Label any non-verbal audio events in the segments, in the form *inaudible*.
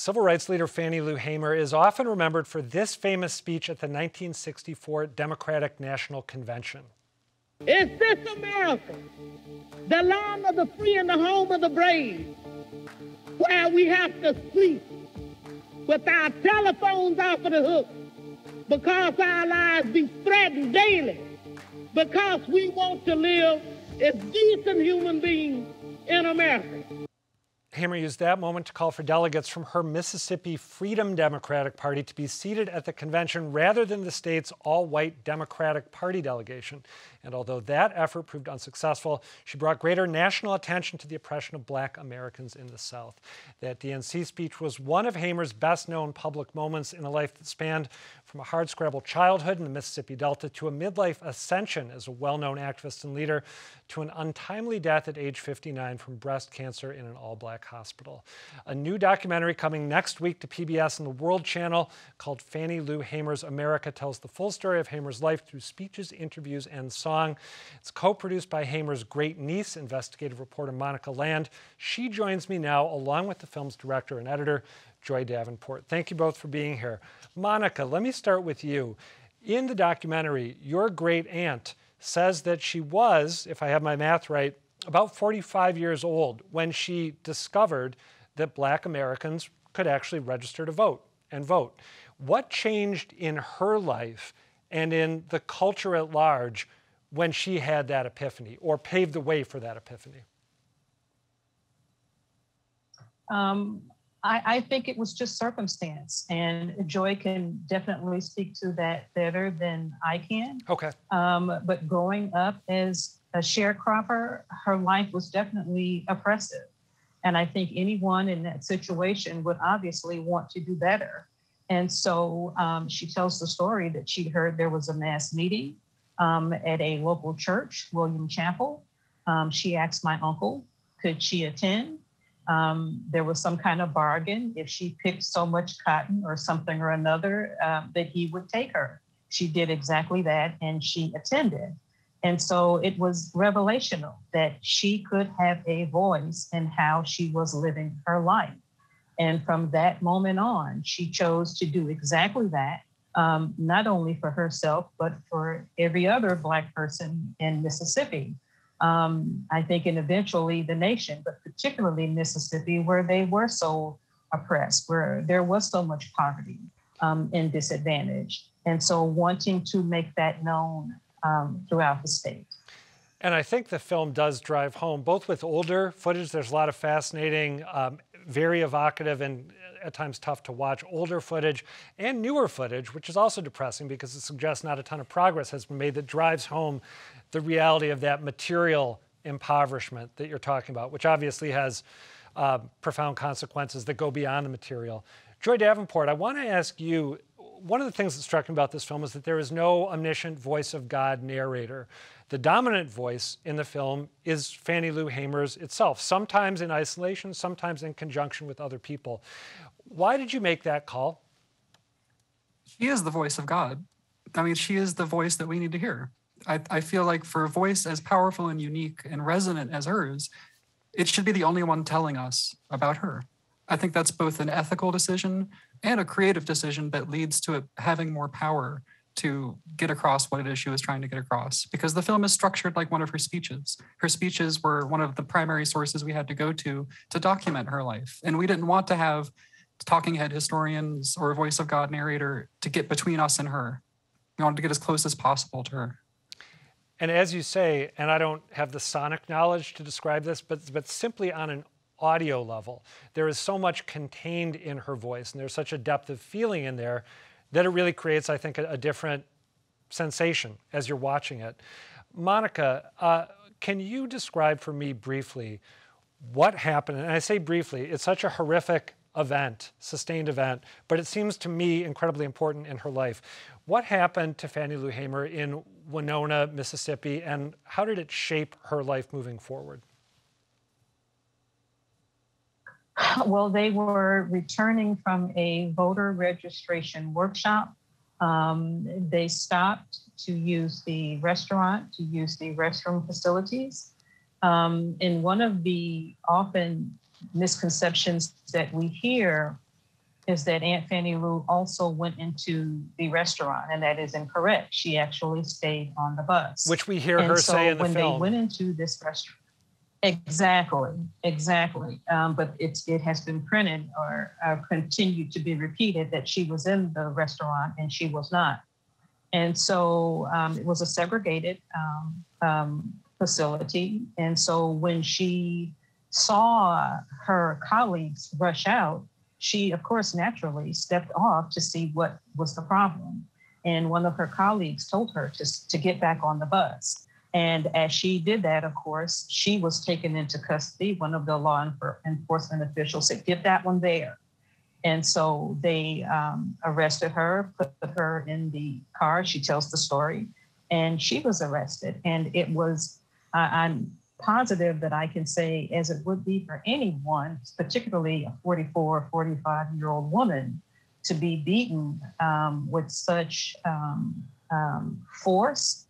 Civil rights leader Fannie Lou Hamer is often remembered for this famous speech at the 1964 Democratic National Convention. Is this America, the land of the free and the home of the brave, where we have to sleep with our telephones off of the hook because our lives be threatened daily, because we want to live as decent human beings in America. Hamer used that moment to call for delegates from her Mississippi Freedom Democratic Party to be seated at the convention rather than the state's all white Democratic Party delegation. And although that effort proved unsuccessful, she brought greater national attention to the oppression of black Americans in the South. That DNC speech was one of Hamer's best known public moments in a life that spanned from a hardscrabble childhood in the Mississippi Delta to a midlife ascension as a well known activist and leader to an untimely death at age 59 from breast cancer in an all black hospital. A new documentary coming next week to PBS and the World Channel called Fannie Lou Hamer's America tells the full story of Hamer's life through speeches, interviews, and song. It's co produced by Hamer's great niece, investigative reporter Monica Land. She joins me now, along with the film's director and editor, Joy Davenport. Thank you both for being here. Monica, let me start with you. In the documentary, your great aunt says that she was, if I have my math right, about 45 years old when she discovered that black Americans could actually register to vote and vote. What changed in her life and in the culture at large when she had that epiphany or paved the way for that epiphany? Um, I, I, think it was just circumstance, and Joy can definitely speak to that better than I can. Okay. Um, but growing up as a sharecropper, her life was definitely oppressive. And I think anyone in that situation would obviously want to do better. And so um, she tells the story that she heard there was a mass meeting um, at a local church, William Chapel. Um, she asked my uncle, could she attend? Um, there was some kind of bargain. If she picked so much cotton or something or another, uh, that he would take her. She did exactly that and she attended. And so it was revelational that she could have a voice in how she was living her life. And from that moment on, she chose to do exactly that, um, not only for herself, but for every other Black person in Mississippi. Um, I think, and eventually the nation, but particularly Mississippi, where they were so oppressed, where there was so much poverty um, and disadvantage. And so wanting to make that known um, throughout the state. And I think the film does drive home, both with older footage, there's a lot of fascinating, um, very evocative, and at times tough to watch older footage, and newer footage, which is also depressing because it suggests not a ton of progress has been made that drives home the reality of that material impoverishment that you're talking about, which obviously has uh, profound consequences that go beyond the material. Joy Davenport, I want to ask you one of the things that struck me about this film is that there is no omniscient voice of God narrator. The dominant voice in the film is Fannie Lou Hamer's itself, sometimes in isolation, sometimes in conjunction with other people. Why did you make that call? She is the voice of God. I mean, she is the voice that we need to hear. I, I feel like for a voice as powerful and unique and resonant as hers, it should be the only one telling us about her. I think that's both an ethical decision and a creative decision that leads to it having more power to get across what it is she was trying to get across. Because the film is structured like one of her speeches. Her speeches were one of the primary sources we had to go to to document her life. And we didn't want to have talking head historians or a voice of God narrator to get between us and her. We wanted to get as close as possible to her. And as you say, and I don't have the sonic knowledge to describe this, but, but simply on an audio level. There is so much contained in her voice, and there's such a depth of feeling in there that it really creates, I think, a, a different sensation as you're watching it. Monica, uh, can you describe for me briefly what happened? And I say briefly, it's such a horrific event, sustained event, but it seems to me incredibly important in her life. What happened to Fannie Lou Hamer in Winona, Mississippi, and how did it shape her life moving forward? *sighs* Well, they were returning from a voter registration workshop. Um, they stopped to use the restaurant, to use the restroom facilities. Um, and one of the often misconceptions that we hear is that Aunt Fannie Lou also went into the restaurant, and that is incorrect. She actually stayed on the bus. Which we hear and her so say in the when film. When they went into this restaurant, exactly, exactly. Um, but it's it has been printed or uh, continued to be repeated that she was in the restaurant and she was not. And so um, it was a segregated um, um facility. And so when she saw her colleagues rush out, she, of course, naturally stepped off to see what was the problem. And one of her colleagues told her to, to get back on the bus. And as she did that, of course, she was taken into custody. One of the law enforcement officials said, Get that one there. And so they um, arrested her, put her in the car. She tells the story, and she was arrested. And it was, uh, I'm positive that I can say, as it would be for anyone, particularly a 44 or 45 year old woman, to be beaten um, with such um, um, force,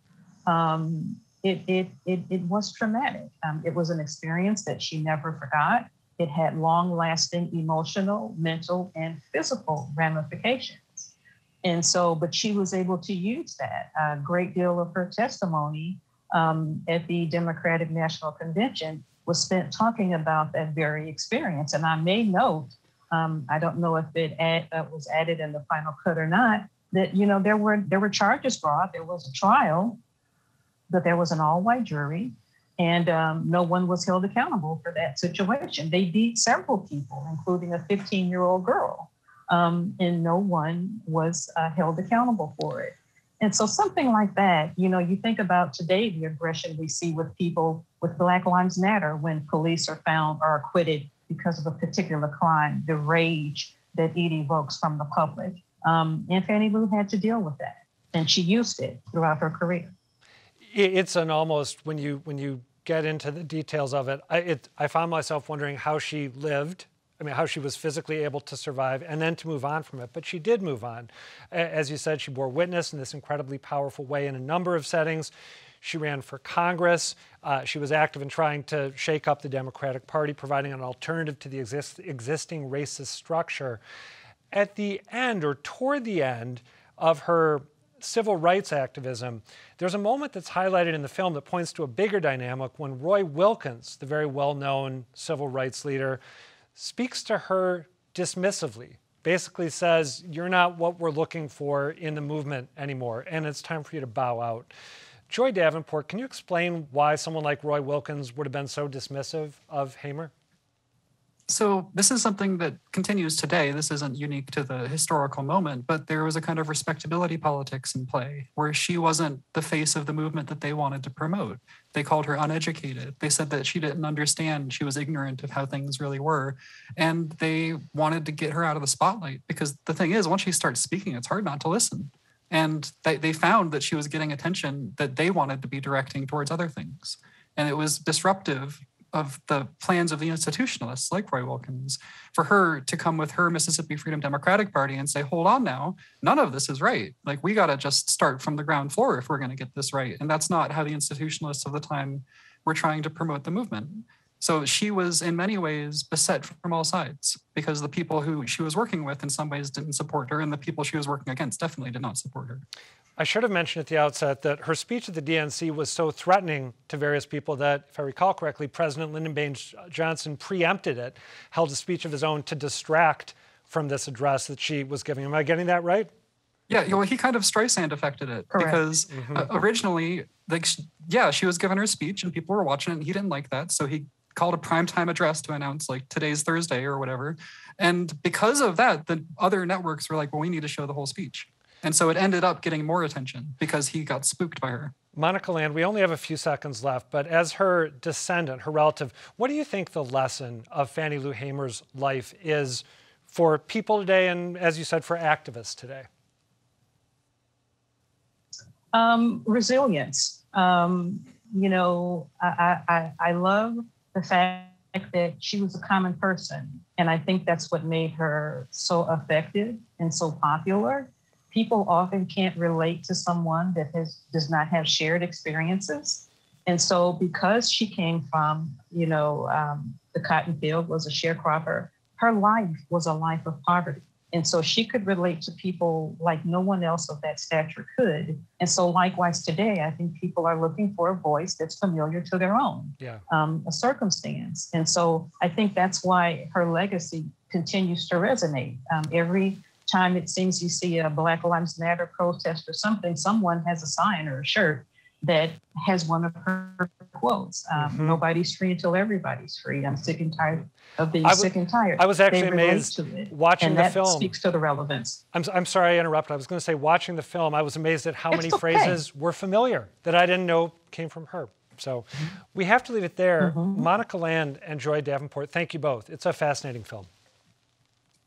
um, it, it, it, it, was traumatic. Um, it was an experience that she never forgot. It had long lasting emotional, mental, and physical ramifications. And so, but she was able to use that. A great deal of her testimony um, at the Democratic National Convention was spent talking about that very experience. And I may note, um, I don't know if it uh, was added in the final cut or not, that you know there were there were charges brought, there was a trial, but there was an all-white jury, and um, no one was held accountable for that situation. They beat several people, including a 15-year-old girl, um, and no one was uh, held accountable for it. And so something like that, you know, you think about today the aggression we see with people with Black Lives Matter when police are found or acquitted because of a particular crime, the rage that it evokes from the public. Um, and Fannie Lou had to deal with that, and she used it throughout her career. It's an almost when you when you get into the details of it, I, it, I found myself wondering how she lived I mean, how she was physically able to survive and then to move on from it. But she did move on. As you said, she bore witness in this incredibly powerful way in a number of settings. She ran for Congress. Uh, she was active in trying to shake up the Democratic Party, providing an alternative to the exist- existing racist structure. At the end, or toward the end, of her civil rights activism, there's a moment that's highlighted in the film that points to a bigger dynamic when Roy Wilkins, the very well known civil rights leader, speaks to her dismissively, basically says, You're not what we're looking for in the movement anymore, and it's time for you to bow out. Joy Davenport, can you explain why someone like Roy Wilkins would have been so dismissive of Hamer? So this is something that continues today. This isn't unique to the historical moment, but there was a kind of respectability politics in play where she wasn't the face of the movement that they wanted to promote. They called her uneducated. They said that she didn't understand, she was ignorant of how things really were. And they wanted to get her out of the spotlight because the thing is, once she starts speaking, it's hard not to listen. And they, they found that she was getting attention that they wanted to be directing towards other things. And it was disruptive of the plans of the institutionalists like Roy Wilkins, for her to come with her Mississippi Freedom Democratic Party and say, hold on now, none of this is right. Like, we got to just start from the ground floor if we're going to get this right. And that's not how the institutionalists of the time were trying to promote the movement. So she was in many ways beset from all sides because the people who she was working with in some ways didn't support her, and the people she was working against definitely did not support her. I should have mentioned at the outset that her speech at the DNC was so threatening to various people that, if I recall correctly, President Lyndon Baines Johnson preempted it, held a speech of his own to distract from this address that she was giving. Am I getting that right? Yeah, well, he kind of Streisand affected it Correct. because mm-hmm. uh, originally, like, yeah, she was giving her speech and people were watching it, and he didn't like that, so he called a primetime address to announce like today's Thursday or whatever. And because of that, the other networks were like, well, we need to show the whole speech. And so it ended up getting more attention because he got spooked by her. Monica Land, we only have a few seconds left, but as her descendant, her relative, what do you think the lesson of Fannie Lou Hamer's life is for people today and, as you said, for activists today? Um, resilience. Um, you know, I, I, I love the fact that she was a common person. And I think that's what made her so effective and so popular people often can't relate to someone that has does not have shared experiences and so because she came from you know um, the cotton field was a sharecropper her life was a life of poverty And so she could relate to people like no one else of that stature could. And so, likewise, today, I think people are looking for a voice that's familiar to their own Yeah. um, a circumstance. And so, I think that's why her legacy continues to resonate. Um, every time it seems you see a Black Lives Matter protest or something, someone has a sign or a shirt that has one of her quotes. Um, Mhm. Nobody's free until everybody's free. I'm sick and tired of being was- sick and tired. I was actually amazed it. watching and the that film. speaks to the relevance. I'm, I'm sorry I interrupted. I was going to say, watching the film, I was amazed at how It's many okay. phrases were familiar that I didn't know came from her. So we have to leave it there. Monica Land and Joy Davenport, thank you both. It's a fascinating film.